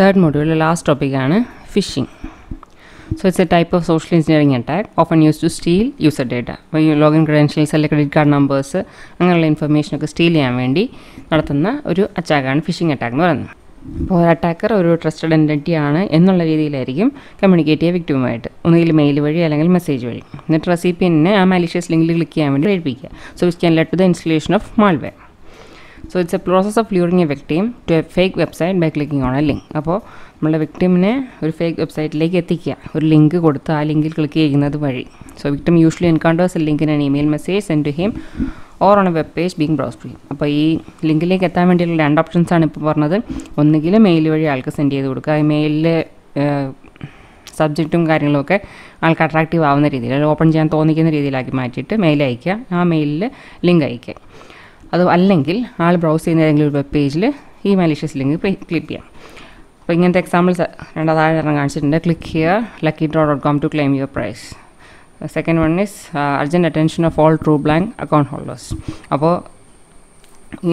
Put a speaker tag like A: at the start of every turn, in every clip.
A: Third മൊഡ്യൂളിലെ last ടോപ്പിക്കാണ് phishing so it's a type of social engineering attack often use to steal user data അപ്പോൾ ഈ login credentials അല്ലെങ്കിൽ credit card numbers അങ്ങനെയുള്ള ഇൻഫർമേഷനൊക്കെ steel ചെയ്യാൻ വേണ്ടി നടത്തുന്ന ഒരു അറ്റാക്കാണ് ഫിഷിംഗ് അറ്റാക്ക് എന്ന് പറയുന്നത്. അപ്പോൾ ഒരു അറ്റാക്കർ ഒരു ട്രസ്റ്റഡ് എന്റിറ്റി ആണ് എന്നുള്ള രീതിയിലായിരിക്കും കമ്മ്യൂണിക്കേറ്റ് ചെയ്യുക വിക്ടിമുമായിട്ട് ഒന്നുകിൽ മെയിൽ വഴി അല്ലെങ്കിൽ മെസ്സേജ് വഴി. എന്നിട്ട് റെസിപ്പിയനെ ആ മാലിഷ്യസ് ലിങ്കിൽ ക്ലിക്ക് ചെയ്യാൻ വേണ്ടി പ്രേരിപ്പിക്കുക. So which can let to the installation of malware so it's a process of luring a victim to a fake website by clicking on a link അപ്പോൾ നമ്മളെ വിക്ടിമിനെ ഒരു ഫേക്ക് വെബ്സൈറ്റിലേക്ക് എത്തിക്കുക. ഒരു ലിങ്ക് കൊടുത്ത് ആ ലിങ്കിൽ ക്ലിക്ക് ചെയ്യുന്നത് വഴി. So victim usually encounters a link in an email message send to him or on a web page being browse to him അപ്പോൾ ഈ ലിങ്കിലേക്ക് എത്താൻ വേണ്ടിയുള്ള രണ്ട് ഓപ്ഷൻസ് ആണ് ഇപ്പോൾ പറഞ്ഞത്. ഒന്നുകിൽ മെയിൽ വഴി ആൾക്ക് സെൻഡ് ചെയ്ത് കൊടുക്കുക. ഈ മെയിലിൽ സബ്ജക്റ്റും കാര്യങ്ങളൊക്കെ ആൾക്ക് അട്രാക്റ്റീവ് ആവുന്ന രീതിയിൽ ഓപ്പൺ ചെയ്യാൻ തോന്നിക്കുന്ന രീതിയിലാക്കി മാറ്റിയിട്ട് മെയിൽ അയക്കുക. ആ മെയിലിൽ ലിങ്ക് അയക്കുക. അത് അല്ലെങ്കിൽ ആൾ ബ്രൗസ് ചെയ്യുന്ന ഏതെങ്കിലും ഒരു വെബ് പേജിൽ ഈ മാലീഷ്യസ് ലിങ്ക് ക്ലിക്ക് ചെയ്യാം. അപ്പോൾ ഇങ്ങനത്തെ എക്സാമ്പിൾസ് രണ്ടാം എണ്ണം കാണിച്ചിട്ടുണ്ട്. Click here lucky draw dot com to claim your prize second one is urgent attention of all true blank account holders അപ്പോൾ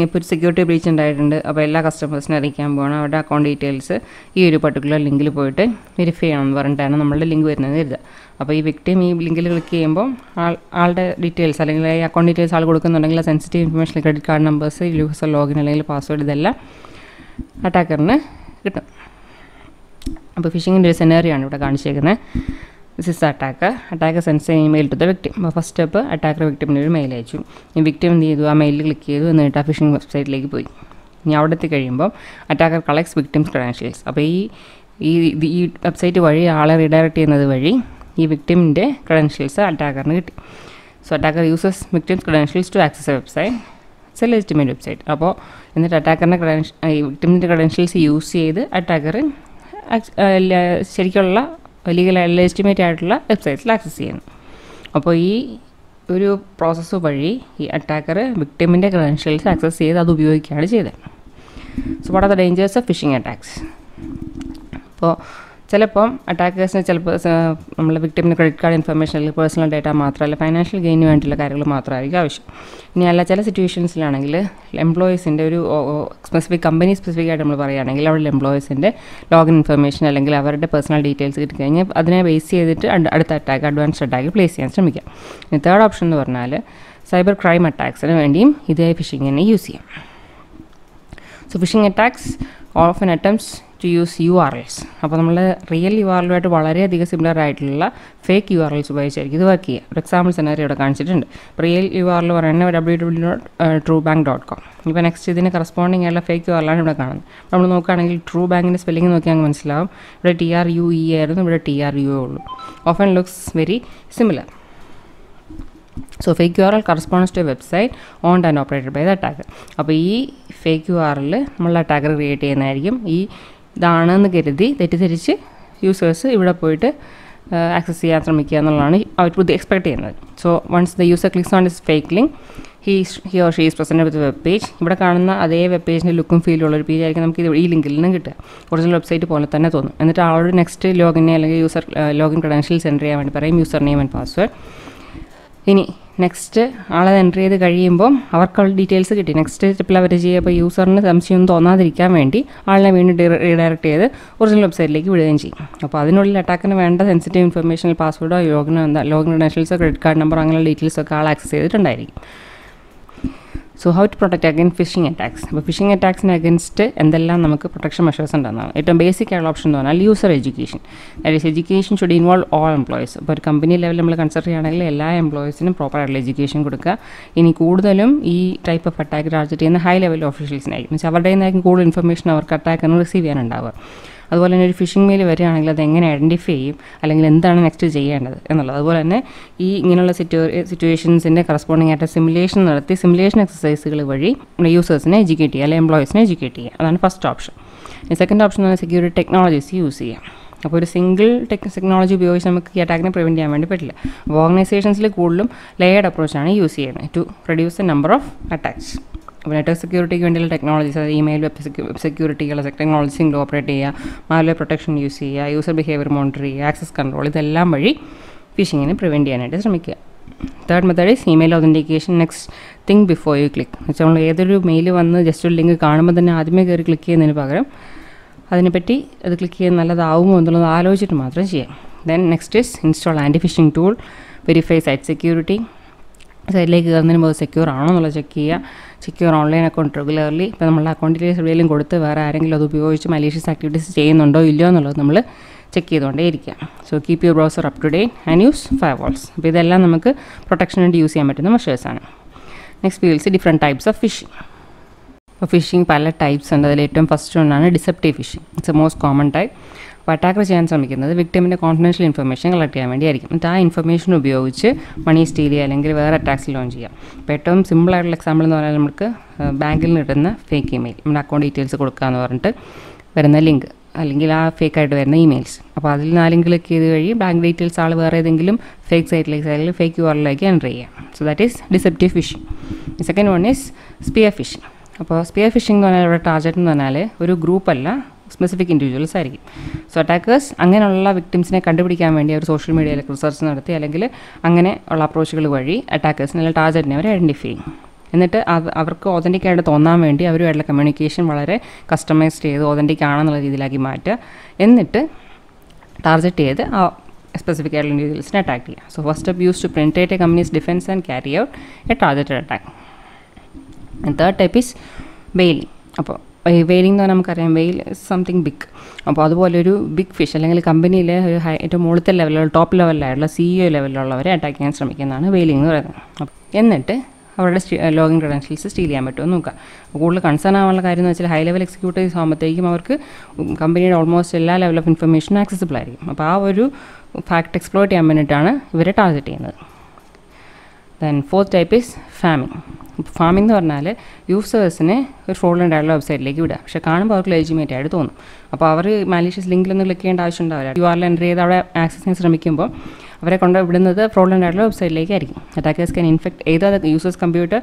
A: ഇപ്പോൾ ഒരു സെക്യൂരിറ്റി ബ്രീച്ച് ഉണ്ടായിട്ടുണ്ട്. അപ്പോൾ എല്ലാ കസ്റ്റമേഴ്സിനെ അറിയിക്കാൻ പോകണം അവരുടെ അക്കൗണ്ട് ഡീറ്റെയിൽസ് ഈ ഒരു പർട്ടിക്കുലർ ലിങ്കിൽ പോയിട്ട് വെരിഫൈ ചെയ്യണം എന്ന് പറഞ്ഞിട്ടാണ് നമ്മളുടെ ലിങ്ക് വരുന്നത് കരുതുക. അപ്പോൾ ഈ വിക്ടിം ഈ ലിങ്കിൽ ക്ലിക്ക് ചെയ്യുമ്പോൾ ആൾ ആളുടെ ഡീറ്റെയിൽസ് അല്ലെങ്കിൽ ഈ അക്കൗണ്ട് ഡീറ്റെയിൽസ് ആൾ കൊടുക്കുന്നുണ്ടെങ്കിൽ sensitive information credit card numbers user login അല്ലെങ്കിൽ പാസ്വേഡ് ഇതെല്ലാം അറ്റാക്കറിന് കിട്ടും. അപ്പോൾ ഫിഷിങ്ങിന്റെ ഒരു സെനറിയാണ് ഇവിടെ കാണിച്ചേക്കുന്നത് this is attack attack sends email to the victim അപ്പോൾ ഫസ്റ്റ് സ്റ്റെപ്പ് അറ്റാക്കർ വിക്ടിമിന് ഒരു മെയിൽ അയച്ചു. ഈ വിക്ടിം എന്ത് ചെയ്തു? ആ മെയിലിൽ ക്ലിക്ക് ചെയ്തു എന്നിട്ട് ആ ഫിഷിംഗ് വെബ്സൈറ്റിലേക്ക് പോയി. ഇനി അവിടെ എത്തി കഴിയുമ്പോൾ അറ്റാക്കർ കളക്ട്സ് വിക്ടിംസ് ക്രെഡൻഷ്യൽസ് അപ്പോൾ ഈ ഈ ഈ വെബ്സൈറ്റ് വഴി ആളെ റീഡയറക്റ്റ് ചെയ്യുന്നത് വഴി ഈ വിക്ടിമിന്റെ ക്രെഡൻഷ്യൽസ് അറ്റാക്കറിന് കിട്ടി. So attacker uses victim's credentials to access website it's a legitimate website അപ്പോൾ എന്നിട്ട് അറ്റാക്കറിന്റെ ക്രെഡൻഷ്യ വിക്ടിമിന്റെ ക്രെഡൻഷ്യൽസ് യൂസ് ചെയ്ത് അറ്റാക്കർ ശരിക്കുള്ള ലീഗൽ ലെജിറ്റിമേറ്റ് ആയിട്ടുള്ള വെബ്സൈറ്റ്സിൽ ആക്സസ് ചെയ്യുന്നു. അപ്പോൾ ഈ ഒരു പ്രോസസ്സ് വഴി ഈ അറ്റാക്കർ വിക്ടിമിന്റെ ക്രെഡൻഷ്യൽസ് ആക്സസ് ചെയ്ത് അത് ഉപയോഗിക്കുകയാണ് ചെയ്തത്. So what are the dangers of phishing attacks അപ്പോൾ ചിലപ്പം അറ്റാക്കേഴ്സിന് ചിലപ്പോൾ നമ്മൾ വിക്ടിമിന് ക്രെഡിറ്റ് കാർഡ് ഇൻഫർമേഷൻ അല്ലെങ്കിൽ പേഴ്സണൽ ഡേറ്റ മാത്രമല്ല ഫൈനാൻഷ്യൽ ഗെയിന് വേണ്ടിയുള്ള കാര്യങ്ങൾ മാത്രമായിരിക്കും ആവശ്യം. ഇനി അല്ല ചില സിറ്റുവേഷൻസിലാണെങ്കിൽ എംപ്ലോയീസിന്റെ ഒരു സ്പെസിഫിക് കമ്പനി സ്പെസിഫിക് ആയിട്ട് നമ്മൾ പറയുകയാണെങ്കിൽ അവരുടെ എംപ്ലോയീസിന്റെ ലോഗിൻ ഇൻഫർമേഷൻ അല്ലെങ്കിൽ അവരുടെ പേഴ്സണൽ ഡീറ്റെയിൽസ് കിട്ടിക്കഴിഞ്ഞാൽ അതിനെ ബേസ് ചെയ്തിട്ട് അടുത്ത അറ്റാക്ക് അഡ്വാൻസ്ഡ് അറ്റാക്ക് പ്ലേസ് ചെയ്യാൻ ശ്രമിക്കാം. ഇനി തേർഡ് ഓപ്ഷൻ എന്ന് പറഞ്ഞാൽ സൈബർ ക്രൈം അറ്റാക്സിന് വേണ്ടിയും ഇതേ ഫിഷിങ്ങിനെ യൂസ് ചെയ്യാം. So phishing attacks of an attempts to use URLs അപ്പോൾ നമ്മൾ റിയൽ യു ആർ എല്ലുമായിട്ട് വളരെയധികം സിമിലർ ആയിട്ടുള്ള ഫേക്ക് യു ആർ എൽസ് ഉപയോഗിച്ചായിരിക്കും ഇത് വർക്ക് ചെയ്യുക. ഒരു എക്സാമ്പിൾ സെനാരി ഇവിടെ കാണിച്ചിട്ടുണ്ട്. റിയൽ യു ആർ എൽ പറയുന്നത് W W dot true bank dot com ഇപ്പോൾ നെക്സ്റ്റ് ഇതിന് കറസ്പോണ്ടിങ് ആയിട്ടുള്ള ഫേക്ക് യു ആർ എല്ലാണ് ഇവിടെ കാണുന്നത്. നമ്മൾ നോക്കുകയാണെങ്കിൽ ട്രൂ ബാങ്കിന്റെ സ്പെല്ലിംഗ് നോക്കിയാൽ മനസ്സിലാവും. ഇവിടെ ടി ആർ യു ഇ ആയിരുന്നു ഇവിടെ ടി ആർ യു എ ഉള്ളൂ. Often looks very similar so fake URL corresponds to website owned and operated by the attacker അപ്പോൾ ഈ ഫേക്ക് യു ആർ എൽ നമ്മൾ അറ്റാക്കർ ക്രിയേറ്റ് ചെയ്യുന്നതായിരിക്കും. ഈ ഇതാണെന്ന് കരുതി തെറ്റിദ്ധരിച്ച് യൂസേഴ്സ് ഇവിടെ പോയിട്ട് ആക്സസ് ചെയ്യാൻ ശ്രമിക്കുക എന്നുള്ളതാണ് അവർ എക്സ്പെക്ട് ചെയ്യുന്നത്. So once the user clicks on is fake link he he or she present with web page ഇവിടെ കാണുന്ന അതേ വെബ് പേജിന്റെ ലുക്കും ഫീലും ഉള്ള ഒരു പേജ് ആയിരിക്കും നമുക്ക് ഈ ലിങ്കിൽ നിന്നും കിട്ടുക. ഒറിജിനൽ വെബ്സൈറ്റ് പോലെ തന്നെ തോന്നും. എന്നിട്ട് ആളോട് നെക്സ്റ്റ് ലോഗിനെ അല്ലെങ്കിൽ യൂസർ ലോഗിൻ ക്രെഡൻഷ്യൽസ് എന്റർ ചെയ്യാൻ വേണ്ടി പറയും യൂസർ നെയിം ആൻഡ് പാസ്വേഡ് ഇനി നെക്സ്റ്റ് ആളെ എന്റർ ചെയ്ത് കഴിയുമ്പം അവർക്കുള്ള ഡീറ്റെയിൽസ് കിട്ടി. നെക്സ്റ്റ് സ്റ്റെപ്പിൽ അവർ ചെയ്യുമ്പോൾ യൂസറിന് സംശയം തോന്നാതിരിക്കാൻ വേണ്ടി ആളിനെ വീണ്ടും റീഡയറക്റ്റ് ചെയ്ത് ഒറിജിനൽ വെബ്സൈറ്റിലേക്ക് വിടുകയും ചെയ്യും. അപ്പോൾ അതിനുള്ളിൽ അറ്റാക്കിന് വേണ്ട സെൻസിറ്റീവ് ഇൻഫർമേഷൻ പാസ്വേഡോ എന്താ ലോഗിൻ ക്രെഡൻഷ്യൽസോ ക്രെഡിറ്റ് കാർഡ് നമ്പർ അങ്ങനെയുള്ള ഡീറ്റെയിൽസൊക്കെ ആൾ access ചെയ്തിട്ടുണ്ടായിരിക്കും. So how to protect again phishing attacks അപ്പോൾ ഫിഷിംഗ് അറ്റാക്സിന് അഗൻസ്റ്റ് എന്തെല്ലാം നമുക്ക് പ്രൊട്ടക്ഷൻ മെഷേഴ്സ് ഉണ്ടെന്നാണ്. ഏറ്റവും ബേസിക് ആയുള്ള ഓപ്ഷൻ എന്ന് പറഞ്ഞാൽ user education that is education should involve all employees അപ്പോൾ ഒരു കമ്പനി ലെവലിൽ നമ്മൾ കൺസിഡർ ചെയ്യുകയാണെങ്കിൽ എല്ലാ എംപ്ലോയീസിനും പ്രോപ്പർ ആയിട്ടുള്ള എഡ്യൂക്കേഷൻ കൊടുക്കുക. ഇനി കൂടുതലും ഈ ടൈപ്പ് ഓഫ് അറ്റാക്ക് ടാർജറ്റ് ചെയ്യുന്ന ഹൈ ലെവൽ ഓഫീഷ്യൽസിനായിരിക്കും മീൻസ് അവരുടെ നിന്നായിരിക്കും കൂടുതൽ ഇൻഫർമേഷൻ അവർക്ക് അറ്റാക്കിന് റിസീവ് ചെയ്യാനുണ്ടാവുക. അതുപോലെ തന്നെ ഒരു ഫിഷിംഗ് മെയിൽ വരികയാണെങ്കിൽ അത് എങ്ങനെ ഐഡന്റിഫൈ ചെയ്യും? അല്ലെങ്കിൽ എന്താണ് നെക്സ്റ്റ് ചെയ്യേണ്ടത് എന്നുള്ളത്. അതുപോലെ തന്നെ ഈ ഇങ്ങനെയുള്ള സിറ്റുവേ സിറ്റുവേഷൻസിന്റെ കറസ്പോണ്ടിങ് ആയിട്ട് സിമുലേഷൻ നടത്തി സിമുലേഷൻ എക്സസൈസുകൾ വഴി നമ്മുടെ യൂസേഴ്സിനെ എഡ്യൂക്കേറ്റ് ചെയ്യുക അല്ലെങ്കിൽ എംപ്ലോയീസിനെ എഡ്യൂക്കേറ്റ് ചെയ്യുക. അതാണ് ഫസ്റ്റ് ഓപ്ഷൻ സെക്കൻഡ് ഓപ്ഷൻ എന്ന് പറഞ്ഞാൽ സെക്യൂരിറ്റി ടെക്നോളജീസ് യൂസ് ചെയ്യാം. അപ്പോൾ ഒരു സിംഗിൾ ടെക് ടെക്നോളജി ഉപയോഗിച്ച് നമുക്ക് ഈ അറ്റാക്കിനെ പ്രിവെന്റ് ചെയ്യാൻ വേണ്ടി പറ്റില്ല. അപ്പോൾ ഓർഗനൈസേഷൻസിൽ കൂടുതലും ലെയർഡ് അപ്രോച്ചാണ് യൂസ് ചെയ്യുന്നത് to reduce the number of attacks network സെക്യൂരിറ്റിക്ക് വേണ്ടിയുള്ള ടെക്നോളജീസ് അതായത് ഇമെയിൽ വെബ് വെബ് സെക്യൂരിറ്റികൾ ടെക്നോളജീസിൽ ഓപ്പറേറ്റ് ചെയ്യുക മാൽവെയർ പ്രൊട്ടക്ഷൻ യൂസ് ചെയ്യുക യൂസർ ബിഹേവിയർ മോണിറ്റർ ചെയ്യുക ആക്സസ് കൺട്രോൾ ഇതെല്ലാം വഴി ഫിഷിങ്ങിനെ പ്രിവെന്റ് ചെയ്യാനായിട്ട് ശ്രമിക്കുക. Third method is email authentication next think before you click വെച്ചാൽ നമ്മൾ ഏതൊരു മെയിൽ വന്ന് ജസ്റ്റ് ഒരു ലിങ്ക് കാണുമ്പോൾ തന്നെ ആദ്യമേ കയറി ക്ലിക്ക് ചെയ്യുന്നതിന് പകരം അതിനെപ്പറ്റി അത് ക്ലിക്ക് ചെയ്യാൻ നല്ലതാവുമോ എന്നുള്ളത് ആലോചിച്ചിട്ട് മാത്രം ചെയ്യാം. Then next is install anti phishing tool verify site security സൈറ്റിലേക്ക് കയറുന്നതിന് മുമ്പ് സെക്യൂർ ആണോ എന്നുള്ളത് ചെക്ക് ചെയ്യുക. സെക്യൂർ ഓൺലൈൻ അക്കൗണ്ട് റെഗുലർലി ഇപ്പോൾ നമ്മളുടെ അക്കൗണ്ടിൽ എവിടെയെങ്കിലും കൊടുത്ത് വേറെ ആരെങ്കിലും അത് ഉപയോഗിച്ച് മലീഷ്യസ് ആക്ടിവിറ്റീസ് ചെയ്യുന്നുണ്ടോ ഇല്ലയോ എന്നുള്ളത് നമ്മൾ ചെക്ക് ചെയ്തുകൊണ്ടേ ഇരിക്കുക so keep your browser up to date and use firewalls അപ്പോൾ ഇതെല്ലാം നമുക്ക് പ്രൊട്ടക്ഷൻ വേണ്ടി യൂസ് ചെയ്യാൻ പറ്റുന്ന മെഷേഴ്സ് ആണ്. Next we'll different types of phishing അപ്പോൾ ഫിഷിംഗ് പല ടൈപ്സ് ഉണ്ട്. അതിൽ ഏറ്റവും ഫസ്റ്റ് ഒന്നാണ് deceptive phishing it's a most common type attacker ചെയ്യാൻ ശ്രമിക്കുന്നത് വിക്ടിമിന്റെ കോൺഫിഡൻഷ്യൽ ഇൻഫർമേഷൻ കളക്ട് ചെയ്യാൻ വേണ്ടിയായിരിക്കും. എന്നിട്ട് ആ ഇൻഫർമേഷൻ ഉപയോഗിച്ച് മണി സ്റ്റീൽ ചെയ്യുക അല്ലെങ്കിൽ വേറെ അറ്റാക്സ് ലോൺ ചെയ്യാം അപ്പോൾ ഏറ്റവും സിമ്പിളായിട്ടുള്ള എക്സാമ്പിൾ എന്ന് പറഞ്ഞാൽ നമുക്ക് ബാങ്കിൽ നിന്ന് കിട്ടുന്ന ഫേക്ക് ഇമെയിൽ നമ്മുടെ അക്കൗണ്ട് ഡീറ്റെയിൽസ് കൊടുക്കുക എന്ന് പറഞ്ഞിട്ട് വരുന്ന ലിങ്ക് അല്ലെങ്കിൽ ആ ഫേക്ക് ആയിട്ട് വരുന്ന ഇമെയിൽസ് അപ്പോൾ അതിൽ നാലും ക്ലിക്ക് ചെയ്ത് കഴിയും. ബാങ്ക് ഡീറ്റെയിൽസ് ആൾ വേറെ ഏതെങ്കിലും ഫേക്ക് സൈറ്റിലേക്ക് അല്ലെങ്കിൽ ഫേക്ക് യു എന്റർ ചെയ്യാം so that is deceptive phishing second one is spear phishing അപ്പോൾ സ്പിയർ ഫിഷിംഗ് എന്ന് പറഞ്ഞാൽ ഇവിടെ ടാർജറ്റ് എന്ന് പറഞ്ഞാൽ ഒരു ഗ്രൂപ്പല്ല സ്പെസിഫിക് ഇൻഡിവിജ്വൽസ് ആയിരിക്കും. സോ അറ്റാക്കേഴ്സ് അങ്ങനെയുള്ള വിക്ടിംസിനെ കണ്ടുപിടിക്കാൻ വേണ്ടി അവർ സോഷ്യൽ മീഡിയയിലൊക്കെ റിസർച്ച് നടത്തി അല്ലെങ്കിൽ അങ്ങനെ ഉള്ള അപ്രോച്ചുകൾ വഴി അറ്റാക്കേഴ്സിനെ അല്ലെങ്കിൽ ടാർജറ്റിനെ അവർ ഐഡന്റിഫൈ ചെയ്യും. എന്നിട്ട് അത് അവർക്ക് ഓതന്റിക് ആയിട്ട് തോന്നാൻ വേണ്ടി അവരുമായിട്ടുള്ള കമ്മ്യൂണിക്കേഷൻ വളരെ കസ്റ്റമൈസ്ഡ് ചെയ്ത് ഓതന്റിക് ആണെന്നുള്ള രീതിയിലാക്കി മാറ്റുക. എന്നിട്ട് ടാർഗറ്റ് ചെയ്ത് ആ സ്പെസിഫിക് ആയിട്ടുള്ള ഇൻഡിവിജ്വൽസിനെ അറ്റാക്ക് ചെയ്യുക. So first step use to penetrate a company's defence and carry out a targeted attack third type is whaling അപ്പോൾ വെയിലിംഗ് എന്ന് പറഞ്ഞാൽ നമുക്കറിയാം വെയിൽ സംതിങ് ബിഗ് അപ്പോൾ അതുപോലെ ഒരു ബിഗ് ഫിഷ് അല്ലെങ്കിൽ കമ്പനിയിലെ ഒരു ഹൈ ഏറ്റവും മുകളിലത്തെ ലെവലുള്ള ടോപ്പ് ലെവലിലായിട്ടുള്ള സി ഇ ലെവലിലുള്ളവരെ അറ്റാക്ക് ചെയ്യാൻ ശ്രമിക്കുന്നതാണ് വെയിലിംഗ് എന്ന് പറയുന്നത്. എന്നിട്ട് അവരുടെ ലോഗിൻ ക്രെഡൻഷ്യൽസ് സ്റ്റീൽ ചെയ്യാൻ പറ്റുമോ നോക്കുക. കൂടുതൽ കൺസേൺ ആവാനുള്ള കാര്യം എന്ന് വെച്ചാൽ ഹൈ ലെവൽ എക്സിക്യൂട്ടീവ്സ് ആകുമ്പോഴത്തേക്കും അവർക്ക് കമ്പനിയുടെ ഓൾമോസ്റ്റ് എല്ലാ ലെവൽ ഓഫ് ഇൻഫർമേഷനും ആക്സസിബിൾ ആയിരിക്കും. അപ്പോൾ ആ ഒരു ഫാക്ട് എക്സ്പ്ലോർ ചെയ്യാൻ വേണ്ടിയിട്ടാണ് ഇവരെ ടാർഗറ്റ് ചെയ്യുന്നത്. Then fourth type is pharming pharming എന്ന് പറഞ്ഞാൽ യൂസേഴ്സിനെ ഒരു ഫ്രോഡിലുണ്ടായുള്ള വെബ്സൈറ്റിലേക്ക് വിടുക. പക്ഷേ കാണുമ്പോൾ അവർക്ക് ലെജിമേറ്റ് ആയിട്ട് തോന്നും. അപ്പോൾ അവർ മാലീഷ്യസ് ലിങ്കിലൊന്നും ക്ലിക്ക് ചെയ്യേണ്ട ആവശ്യം ഉണ്ടാവില്ല. യു ആർ എന്റർ ചെയ്ത് അവിടെ ആക്സസ് ചെയ്യാൻ ശ്രമിക്കുമ്പോൾ അവരെ കൊണ്ട് വിടുന്നത് ഫ്രോഡിലുണ്ടായുള്ള വെബ്സൈറ്റിലേക്ക് വെബ്സൈറ്റിലേക്കായിരിക്കും attackers can infect either the users computer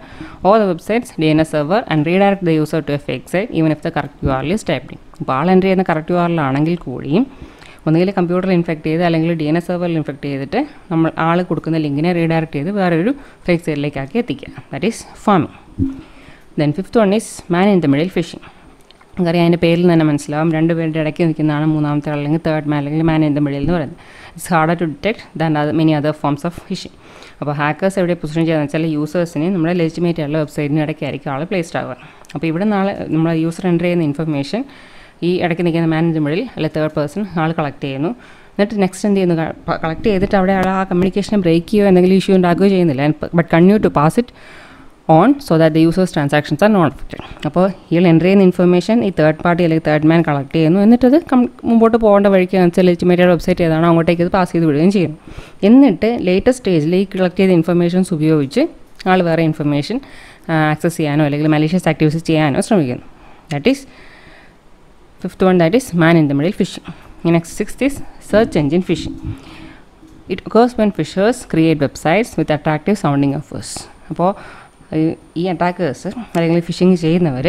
A: or the websites D N S server and redirect the user to F excite site even if the correct U R list typing അപ്പോൾ ആൾ enter ചെയ്യുന്ന correct U ആറിലാണെങ്കിൽ കൂടിയും ഒന്നുകിൽ കമ്പ്യൂട്ടറിൽ infect ചെയ്ത് അല്ലെങ്കിൽ D N S സെർവറിൽ ഇൻഫെക്റ്റ് ചെയ്തിട്ട് നമ്മൾ ആൾ കൊടുക്കുന്ന ലിങ്കിനെ റീഡയറക്ട് ചെയ്ത് വേറൊരു ഫേക്ക് സൈറ്റിലേക്കാക്കി എത്തിക്കുക. That is pharming then fifth one is man in the middle phishing നമുക്കറിയാം അതിന്റെ പേരിൽ തന്നെ മനസ്സിലാവും. രണ്ട് പേരുടെ ഇടയ്ക്ക് നിൽക്കുന്നതാണ് മൂന്നാമത്തെ ആൾ അല്ലെങ്കിൽ തേർഡ് മാൻ അല്ലെങ്കിൽ മാൻ ഇൻ ദ മിഡിൽ എന്ന് പറയുന്നത്. It's harder to detect than അത് many other forms of phishing അപ്പോൾ ഹാക്കേഴ്സ് എവിടെ പൊസിഷൻ ചെയ്യുന്നത് വെച്ചാൽ യൂസേഴ്സിനെ നമ്മുടെ ലെജിമേറ്റ് ആയിട്ടുള്ള വെബ്സൈറ്റിന് ഇടയ്ക്കായിരിക്കും ആൾ പ്ലേസ്ഡ് ആവുക. അപ്പോൾ ഇവിടെ നാളെ നമ്മൾ യൂസർ എന്റർ ചെയ്യുന്ന ഇൻഫർമേഷൻ ഈ ഇടയ്ക്ക് നിൽക്കുന്ന മാനേജർ മുകളിൽ അല്ലെ തേർഡ് പേഴ്സൺ ആൾ കളക്ട് ചെയ്യുന്നു. എന്നിട്ട് നെക്സ്റ്റ് എന്ത് ചെയ്യുന്നു? കളക്ട് ചെയ്തിട്ട് അവിടെ ആ കമ്മ്യൂണിക്കേഷനെ ബ്രേക്ക് ചെയ്യുകയോ എന്തെങ്കിലും ഇഷ്യൂ ഉണ്ടാക്കുകയോ ചെയ്യുന്നില്ല. But continue to pass it on so that the user's transactions are not affected അപ്പോൾ ഇയാൾ എന്റർ ചെയ്യുന്ന ഇൻഫർമേഷൻ ഈ തേർഡ് പാർട്ടി അല്ലെങ്കിൽ തേർഡ് മാൻ കളക്ട് ചെയ്യുന്നു. എന്നിട്ടത് മുമ്പോട്ട് പോകേണ്ട വഴിക്ക് ലെജിമേറ്റഡ് വെബ്സൈറ്റ് ഏതാണോ അങ്ങോട്ടേക്ക് ഇത് പാസ് ചെയ്ത് വിടുകയും ചെയ്യുന്നു. എന്നിട്ട് ലേറ്റസ്റ്റ് സ്റ്റേജിൽ ഈ കളക്ട് ചെയ്ത ഇൻഫർമേഷൻസ് ഉപയോഗിച്ച് ആൾ വേറെ ഇൻഫർമേഷൻ ആക്സസ് ചെയ്യാനോ അല്ലെങ്കിൽ മലീഷ്യസ് ആക്ടിവിറ്റീസ് ചെയ്യാനോ ശ്രമിക്കുന്നു. That is fifth one that is man in the middle phishing next sixth is search engine phishing it occurs when phishers create websites with attractive sounding offers അപ്പോൾ ഈ attackers അല്ലെങ്കിൽ phishing ചെയ്യുന്നവർ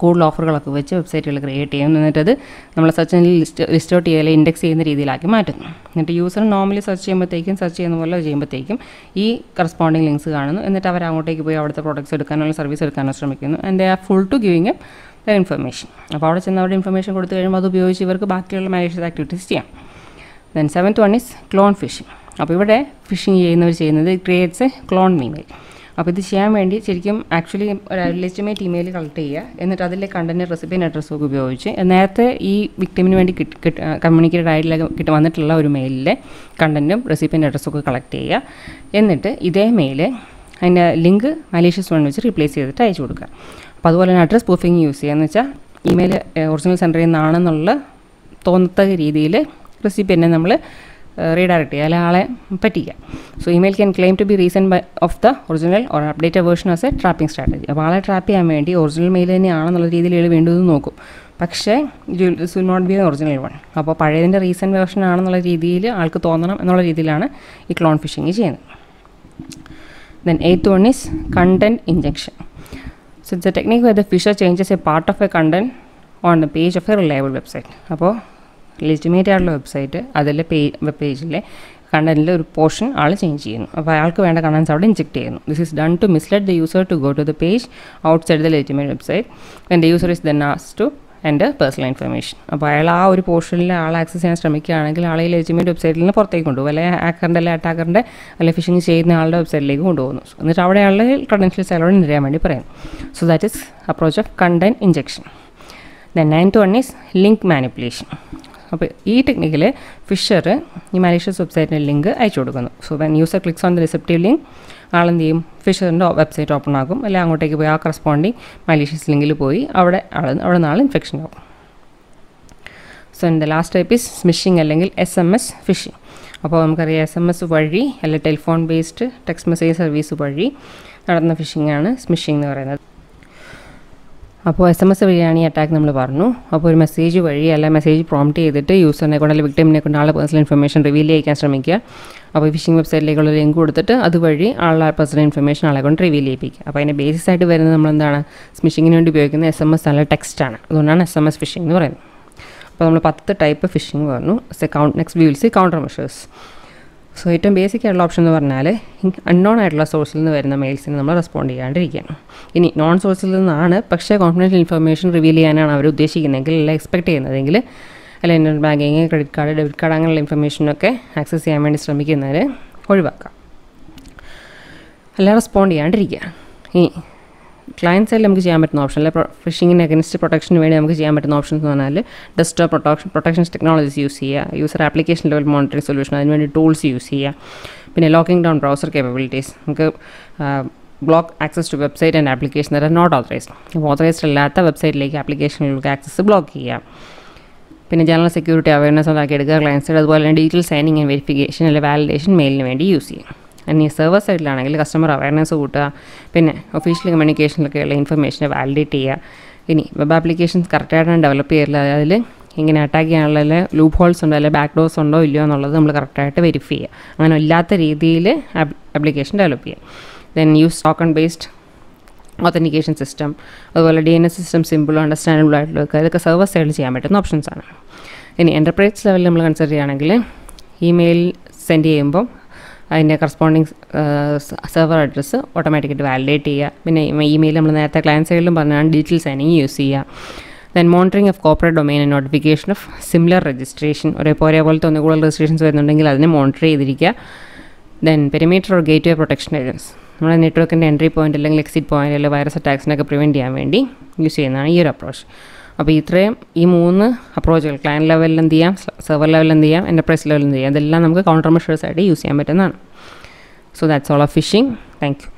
A: കൂടുതൽ ഓഫറുകളൊക്കെ വെച്ച് വെബ്സൈറ്റുകൾ create ചെയ്യും. എന്നിട്ടത് നമ്മൾ search engine list list out ചെയ്യാൻ ഇൻഡെക്സ് ചെയ്യുന്ന രീതിയിലാക്കി മാറ്റുന്നു. എന്നിട്ട് യൂസർ നോർമലി സെർച്ച് ചെയ്യുമ്പോഴത്തേക്കും സെർച്ച് ചെയ്യുന്ന പോലെ ചെയ്യുമ്പോഴത്തേക്കും ഈ കറസ്പോണ്ടിങ് ലിങ്ക്സ് കാണുന്നു. എന്നിട്ട് അവർ അങ്ങോട്ടേക്ക് പോയി അവിടുത്തെ പ്രോഡക്റ്റ്സ് എടുക്കാനോ സർവീസ് എടുക്കാനോ ശ്രമിക്കുന്നു. And they are full to giving the information അപ്പോൾ അവിടെ ചെന്ന് അവിടെ ഇൻഫർമേഷൻ കൊടുത്തു കഴിയുമ്പോൾ അത് ഉപയോഗിച്ച് ഇവർക്ക് ബാക്കിയുള്ള മാനേജ് ആക്ടിവിറ്റീസ് ചെയ്യാം. Then seventh one is clone phishing അപ്പോൾ ഇവിടെ ഫിഷിംഗ് ചെയ്യുന്നവർ ചെയ്യുന്നത് ക്രിയേറ്റ്സ് ക്ലോൺ മീമെയിൽ അപ്പോൾ ഇത് ചെയ്യാൻ വേണ്ടി ശരിക്കും ആക്ച്വലി ഒരു ലെജിമേറ്റ് ഇമെയിൽ കളക്ട് ചെയ്യുക. എന്നിട്ട് അതിലെ കണ്ടന്റ് റെസിപ്പിൻ അഡ്രസ്സൊക്കെ ഉപയോഗിച്ച് നേരത്തെ ഈ വിക്ടിമിന് വേണ്ടി കിട്ടി കമ്മ്യൂണിക്കേറ്റ് ആയിട്ടുള്ള കിട്ടി വന്നിട്ടുള്ള ഒരു മെയിലിലെ കണ്ടന്റും അഡ്രസ്സും അഡ്രസ്സൊക്കെ കളക്ട് ചെയ്യുക. എന്നിട്ട് ഇതേ മെയിൽ അതിന്റെ ലിങ്ക് മലേഷ്യസ് വൺ വെച്ച് റീപ്ലേസ് ചെയ്തിട്ട് അയച്ചു കൊടുക്കുക. അപ്പോൾ അതുപോലെ തന്നെ അഡ്രസ് പ്രൂഫിങ് യൂസ് ചെയ്യുക എന്ന് വെച്ചാൽ ഇമെയിൽ ഒറിജിനൽ സെൻഡർ നിന്നാണെന്നുള്ള തോന്നത്തക്ക രീതിയിൽ റെസിപ്പിനെ നമ്മൾ റീഡയറക്റ്റ് ചെയ്യുക അല്ലെങ്കിൽ ആളെ പറ്റിക്കുക so email can claim to be reason by of the original or updated version as a trapping strategy അപ്പോൾ ആളെ ട്രാപ്പ് ചെയ്യാൻ വേണ്ടി ഒറിജിനൽ മെയിൽ തന്നെയാണെന്നുള്ള രീതിയിൽ ഇയാൾ വീണ്ടും നോക്കും. പക്ഷേ it will not be original one അപ്പോൾ പഴയതിന്റെ റീസെന്റ് വേർഷൻ ആണെന്നുള്ള രീതിയിൽ ആൾക്ക് തോന്നണം എന്നുള്ള രീതിയിലാണ് ഈ ക്ലോൺ ഫിഷിങ് ചെയ്യുന്നത്. Then eighth one is content injection So it's a technique where the fisher changes a part of a content on the page of a reliable website. അപ്പോൾ ലെജിമേറ്റ് ആയിട്ടുള്ള വെബ്സൈറ്റ് അതിലെ പേ വെബ് പേജിലെ കണ്ടന്റിലെ ഒരു പോർഷൻ ആൾ change ചെയ്യുന്നു. അപ്പോൾ അയാൾക്ക് വേണ്ട കണ്ടൻസ് അവിടെ ഇഞ്ചെക്ട് ചെയ്യുന്നു. This is done to mislead the user to go to the page outside the legitimate website when the user is then as to enter personal information അപ്പോൾ അയാൾ ആ ഒരു പോർഷനിൽ ആൾ ആക്സസ് ചെയ്യാൻ ശ്രമിക്കുകയാണെങ്കിൽ ആളെ ഈ ലെജിമെന്റ് വെബ്സൈറ്റിൽ നിന്ന് പുറത്തേക്ക് കൊണ്ടുപോകും. അല്ലെങ്കിൽ ഹാക്കറിന്റെ അല്ലെങ്കിൽ അറ്റാക്കറിന്റെ അല്ലെങ്കിൽ ഫിഷിംഗ് ചെയ്യുന്ന ആളുടെ വെബ്സൈറ്റിലേക്ക് കൊണ്ടുപോകുന്നു. എന്നിട്ട് അവിടെ ആളുടെ ക്രെഡൻഷ്യൽസ് അയാളോട് നിരയാൻ വേണ്ടി പറയുന്നു. So that is approach of content injection then two one is link manipulation അപ്പോൾ ഈ ടെക്നിക്കിൽ ഫിഷർ ഈ മലേഷ്യസ് വെബ്സൈറ്റിന്റെ ലിങ്ക് അയച്ചു കൊടുക്കുന്നു. So when user clicks on the receptive link ആളെന്ത് ചെയ്യും ഫിഷറിന്റെ വെബ്സൈറ്റ് ഓപ്പൺ ആകും. അല്ലെങ്കിൽ അങ്ങോട്ടേക്ക് പോയി ആ കറസ്പോണ്ടിങ് മലേഷ്യസ് ലിങ്കിൽ പോയി അവിടെ ആൾ അവിടെ നിന്ന് ഇൻഫെക്ഷൻ ആകും. സോ എന്റെ ലാസ്റ്റ് ടൈപ്പ് ഈസ് സ്മിഷിങ് അല്ലെങ്കിൽ എസ് എം എസ് ഫിഷിംഗ് അപ്പോൾ നമുക്കറിയാം എസ് എം എസ് വഴി അല്ലെങ്കിൽ telephone based text message service വഴി നടന്ന ഫിഷിംഗ് ആണ് സ്മിഷിംഗ് എന്ന് പറയുന്നത്. അപ്പോൾ എസ് എം എസ് വഴിയാണ് ഈ അറ്റാക്ക് നമ്മൾ പറഞ്ഞു. അപ്പോൾ ഒരു മെസ്സേജ് വഴി അല്ല മെസ്സേജ് പ്രോംപ്റ്റ് ചെയ്തിട്ട് യൂസറിനെ കൊണ്ട് അല്ലെങ്കിൽ വിക്ടിമിനെ കൊണ്ട് ആളെ പേഴ്സണൽ ഇൻഫർമേഷൻ റിവീൽ ചെയ്യിക്കാൻ ശ്രമിക്കുക. അപ്പോൾ ഫിഷിംഗ് വെബ്സൈറ്റിലേക്കുള്ള ലിങ്ക് കൊടുത്തിട്ട് അതുവഴി ആളെ പേഴ്സണൽ ഇൻഫർമേഷൻ ആളെ കൊണ്ട് റിവീൽ ചെയ്യിപ്പിക്കുക. അപ്പോൾ അതിന്റെ ബേസിസ് ആയിട്ട് വരുന്നത് നമ്മൾ എന്താണ്? സ്മിഷിങ്ങിന് വേണ്ടി ഉപയോഗിക്കുന്ന എസ് എം എസ് അല്ല ടെക്സ്റ്റ് ആണ്. അതുകൊണ്ടാണ് എസ് എം എസ് ഫിഷിംഗ് എന്ന് പറയുന്നത്. അപ്പോൾ നമ്മൾ പത്ത് ടൈപ്പ് ഫിഷിംഗ് പറഞ്ഞു. Count next will counter measures so ഏറ്റവും ബേസിക് ആയിട്ടുള്ള ഓപ്ഷൻ എന്ന് പറഞ്ഞാൽ അൺനോൺ ആയിട്ടുള്ള സോഴ്സിൽ നിന്ന് വരുന്ന മെയിൽസിന് നമ്മൾ റെസ്പോണ്ട് ചെയ്യാണ്ടിരിക്കുകയാണ്. ഇനി നോൺ സോഴ്സിൽ നിന്നാണ് പക്ഷേ കോൺഫിഡൻഷ്യൽ ഇൻഫർമേഷൻ റിവീൽ ചെയ്യാനാണ് അവർ ഉദ്ദേശിക്കുന്നതെങ്കിൽ അല്ല എക്സ്പെക്ട് ചെയ്യുന്നതെങ്കിൽ അല്ല internet banking credit card debit card അങ്ങനെയുള്ള ഇൻഫർമേഷനൊക്കെ ആക്സസ് ചെയ്യാൻ വേണ്ടി ശ്രമിക്കുന്നവർ ഒഴിവാക്കാം അല്ല റെസ്പോണ്ട് ചെയ്യാണ്ടിരിക്കുക. ഈ ക്ലയന്റ് സൈഡിൽ നമുക്ക് ചെയ്യാൻ പറ്റുന്ന ഓപ്ഷൻ അല്ലെങ്കിൽ ഫിഷിങ്ങിന് അഗൻസ്റ്റ് പ്രൊട്ടക്ഷന് വേണ്ടി നമുക്ക് ചെയ്യാൻ പറ്റുന്ന ഓപ്ഷൻ എന്ന് പറഞ്ഞാൽ desktop protection protections technologies use ചെയ്യുക user application level monitoring solution അതിനുവേണ്ടി ടൂൾസ് യൂസ് ചെയ്യുക. പിന്നെ ലോക്കിംഗ് ഡൗൺ ബ്രൗസർ കേപ്പബിലിറ്റീസ് നമുക്ക് block access to website and application that not authorized authorized അല്ലാത്ത വെബ്സൈറ്റിലേക്ക് ആപ്ലിക്കേഷനുകൾക്ക് ആക്സസ് ബ്ലോക്ക് ചെയ്യുക. പിന്നെ ജനറൽ സെക്യൂരിറ്റി അവയർനെസ് ഉണ്ടാക്കിയെടുക്കുക സൈഡ് അതുപോലെ തന്നെ ഡീറ്റെയിൽ സൈനിങ് ആൻഡ് വെരിഫിക്കേഷൻ അല്ലെങ്കിൽ വാലിഡേഷൻ മെയിലിന് വേണ്ടി യൂസ് ചെയ്യും ഇനി സെർവർ സൈഡിലാണെങ്കിൽ കസ്റ്റമർ അവയർനെസ് കൂട്ടുക. പിന്നെ ഒഫീഷ്യൽ കമ്മ്യൂണിക്കേഷനിലൊക്കെയുള്ള ഇൻഫർമേഷനെ വാലിഡേറ്റ് ചെയ്യുക. ഇനി വെബ് ആപ്ലിക്കേഷൻസ് കറക്റ്റായിട്ടാണ് ഡെവലപ്പ് ചെയ്തില്ല അതിൽ ഇങ്ങനെ അറ്റാക്ക് ചെയ്യാനുള്ള ലൂപ്പ് ഹോൾസ് ഉണ്ടോ അല്ലെങ്കിൽ ബാക്ക് ഡോസ് ഉണ്ടോ ഇല്ലയോ എന്നുള്ളത് നമ്മൾ കറക്റ്റായിട്ട് വെരിഫൈ ചെയ്യുക. അങ്ങനെ ഇല്ലാത്ത രീതിയിൽ ആപ്ലിക്കേഷൻ ഡെവലപ്പ് ചെയ്യുക. Then use token based authentication system അതുപോലെ ഡി എൻ എസ് സിസ്റ്റം സിമ്പിളും അണ്ടർസ്റ്റാൻഡബിൾ ആയിട്ടുള്ള ഇതൊക്കെ സെർവർ സൈഡിൽ ചെയ്യാൻ പറ്റുന്ന ഓപ്ഷൻസ് ആണ്. ഇനി എന്റർപ്രൈസ് ലെവലിൽ നമ്മൾ കൺസിഡർ ചെയ്യുകയാണെങ്കിൽ ഇമെയിൽ സെൻഡ് ചെയ്യുമ്പം അതിന്റെ കറസ്പോണ്ടിങ് സെർവർ അഡ്രസ്സ് ഓട്ടോമാറ്റിക്കായിട്ട് വാലിഡേറ്റ് ചെയ്യുക. പിന്നെ ഇമെയിൽ നമ്മൾ നേരത്തെ ക്ലയന്റ് സൈഡിലും പറഞ്ഞാണ് ഡീറ്റെയിൽസ് ആണെങ്കിൽ യൂസ് ചെയ്യുക. Then monitoring of corporate domain and notification of similar registration ഒരേപോലെ ഒരേ പോലത്തെ ഒന്ന് കൂടുതൽ രജിസ്ട്രേഷൻസ് വരുന്നുണ്ടെങ്കിൽ അതിനെ മോണിറ്റർ ചെയ്തിരിക്കുക. Then perimeter or gateway protection agents നമ്മുടെ നെറ്റ്വർക്കിന്റെ എൻട്രി പോയിന്റ് അല്ലെങ്കിൽ എക്സിറ്റ് പോയിന്റ് അല്ലെങ്കിൽ വൈറസ് അറ്റാക്സിനൊക്കെ പ്രിവെന്റ് ചെയ്യാൻ വേണ്ടി യൂസ് ചെയ്യുന്നതാണ് ഈ ഒരു അപ്രോച്ച് അപ്പോൾ ഇത്രയും ഈ മൂന്ന് അപ്രോച്ചുകൾ ക്ലയന്റ് ലെവലിൽ എന്ത് ചെയ്യാം സെർവർ ലെവലിൽ എന്ത് ചെയ്യാം എന്റർപ്രൈസ് ലെവലിൽ എന്ത് ചെയ്യാം ഇതെല്ലാം നമുക്ക് കൗണ്ടർ മെഷേഴ്സ് ആയിട്ട് യൂസ് ചെയ്യാൻ പറ്റുന്നതാണ്. So that's all of phishing thank you